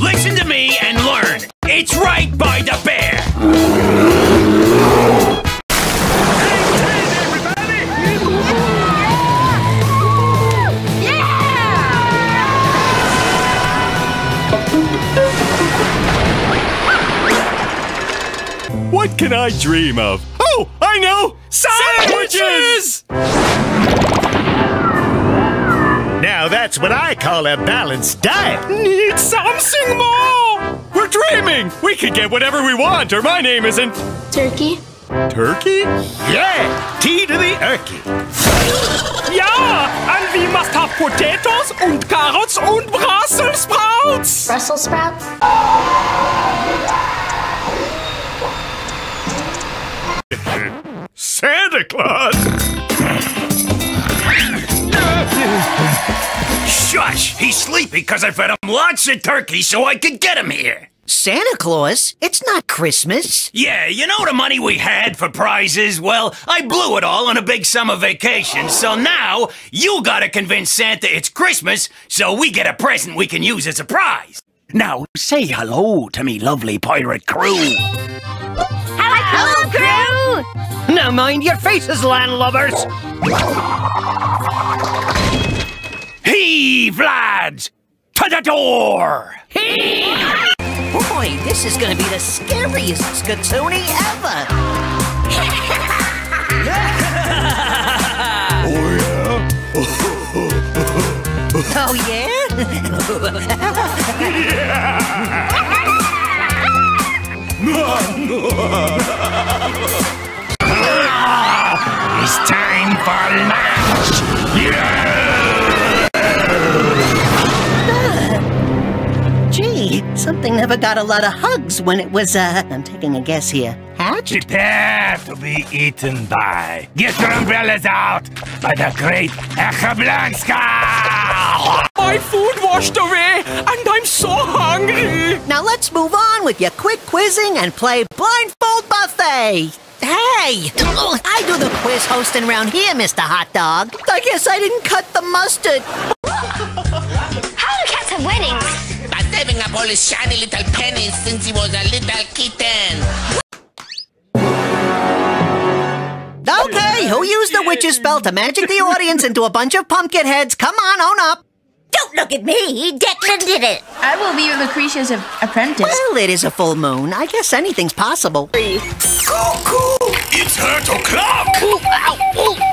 listen to me and learn. It's right by the bear. What can I dream of? Oh, I know! Sandwiches! Now that's what I call a balanced diet. Need something more! We're dreaming! We can get whatever we want, or my name isn't. Turkey? Turkey? Yeah, tea to the erky. Ja! And we must have potatoes and carrots and Brussels sprouts! Brussels sprouts? Santa Claus! Shush! He's sleepy because I fed him lots of turkey so I could get him here. Santa Claus? It's not Christmas. Yeah, you know the money we had for prizes? Well, I blew it all on a big summer vacation, so now you gotta convince Santa it's Christmas so we get a present we can use as a prize. Now, say hello to me lovely pirate crew. Hello, crew! Now mind your faces, landlubbers! Heave, lads! To the door! Boy, this is gonna be the scariest Skatoony ever! oh, yeah? Oh, yeah? yeah! it's time for lunch! Gee, something never got a lot of hugs when it was, uh, I'm taking a guess here, hatched? Prepare to be eaten by. Get your umbrellas out by the great Echablanska! My food washed away, and I'm so hungry! Now let's move on with your quick quizzing and play Blindfold Buffet! Hey! I do the quiz hosting around here, Mr. Hot Dog. I guess I didn't cut the mustard. All his shiny little pennies since he was a little kitten. Okay, who used the witch's spell to magic the audience into a bunch of pumpkin heads? Come on, own up. Don't look at me. Declan did it. I will be Lucretia's apprentice. Well, it is a full moon. I guess anything's possible. Cuckoo! It's eight o'clock!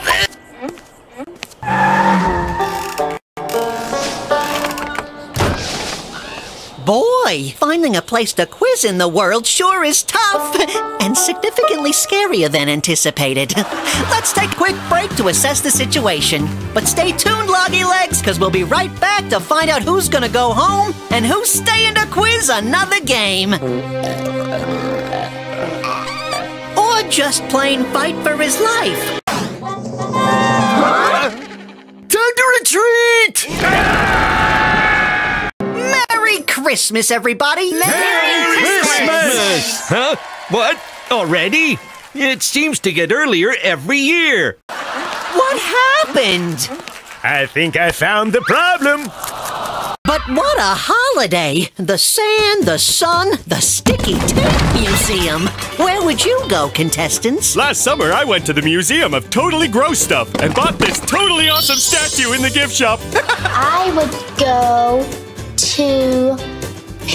Boy, finding a place to quiz in the world sure is tough and significantly scarier than anticipated. Let's take a quick break to assess the situation. But stay tuned, Loggy Legs, because we'll be right back to find out who's gonna go home and who's staying to quiz another game. Or just plain fight for his life. Christmas, everybody! Merry Christmas! Huh? What? Already? It seems to get earlier every year. What happened? I think I found the problem. But what a holiday! The sand, the sun, the sticky tape museum. Where would you go, contestants? Last summer, I went to the Museum of Totally Gross Stuff and bought this totally awesome statue in the gift shop. I would go to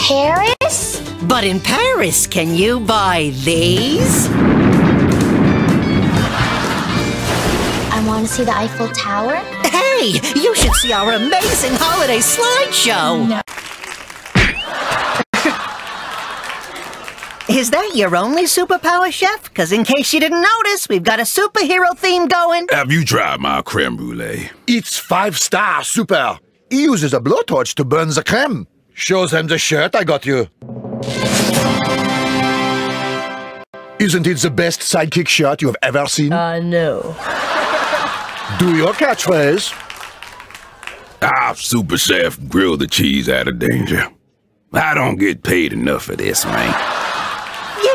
Paris? But in Paris, can you buy these? I want to see the Eiffel Tower. Hey, you should see our amazing holiday slideshow! No. Is that your only superpower, Chef? Because in case you didn't notice, we've got a superhero theme going. Have you tried my creme brulee? It's five star super. He uses a blowtorch to burn the creme. Shows them the shirt I got you. Isn't it the best sidekick shirt you have ever seen? Uh, no. Do your catchphrase. Our super chef grilled the cheese out of danger. I don't get paid enough for this, man.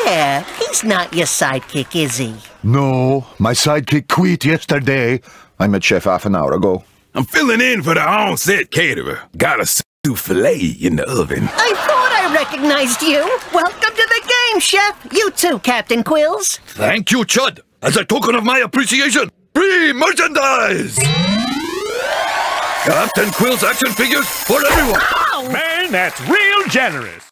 Yeah, he's not your sidekick, is he? No, my sidekick quit yesterday. I met Chef half an hour ago. I'm filling in for the on-set caterer. Got a souffle in the oven. I thought I recognized you. Welcome to the game, Chef. You too, Captain Quills. Thank you, Chudd. As a token of my appreciation, free merchandise! Captain Quill's action figures for everyone! Man, that's real generous.